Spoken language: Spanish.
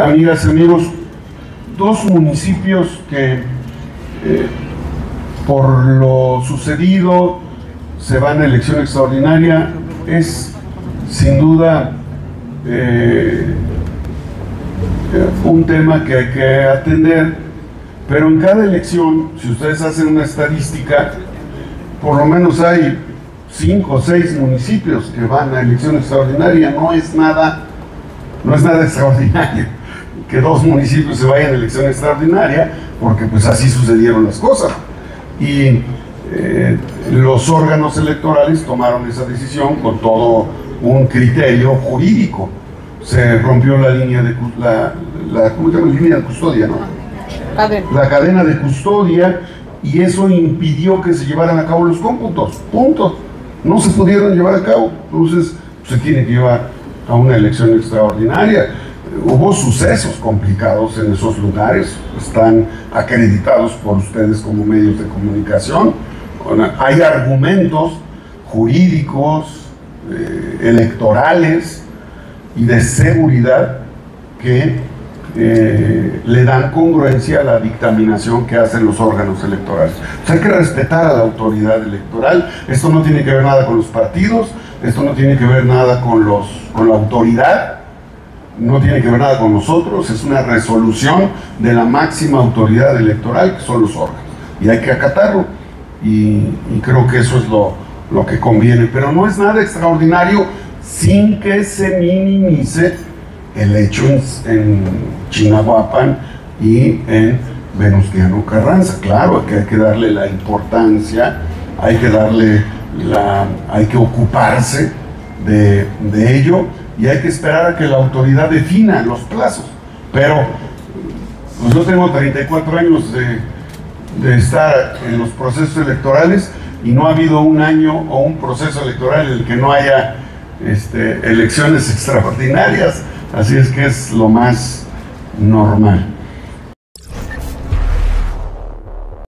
amigas amigos, dos municipios que eh, por lo sucedido se van a elección extraordinaria es sin duda eh, un tema que hay que atender, pero en cada elección, si ustedes hacen una estadística, por lo menos hay cinco o seis municipios que van a elección extraordinaria, no es nada, no es nada extraordinario que dos municipios se vayan a elección extraordinaria, porque pues así sucedieron las cosas. Y eh, los órganos electorales tomaron esa decisión con todo un criterio jurídico. Se rompió la línea de la, la, ¿cómo se llama? línea de custodia, ¿no? La cadena de custodia y eso impidió que se llevaran a cabo los cómputos. Punto. No se pudieron llevar a cabo. Entonces se tiene que llevar a una elección extraordinaria hubo sucesos complicados en esos lugares, están acreditados por ustedes como medios de comunicación, hay argumentos jurídicos, eh, electorales y de seguridad que eh, le dan congruencia a la dictaminación que hacen los órganos electorales. hay que respetar a la autoridad electoral. Esto no tiene que ver nada con los partidos, esto no tiene que ver nada con, los, con la autoridad no tiene que ver nada con nosotros, es una resolución de la máxima autoridad electoral, que son los órganos. Y hay que acatarlo. Y, creo que eso es lo, lo, que conviene. Pero no es nada extraordinario sin que se minimice el hecho en, en Chinahuapan y en Venustiano Carranza. Claro que hay que darle la importancia, hay que darle la, hay que ocuparse de, de ello y hay que esperar a que la autoridad defina los plazos. Pero pues yo tengo 34 años de, estar en los procesos electorales y no ha habido un año o un proceso electoral en el que no haya este, elecciones extraordinarias, así es que es lo más normal.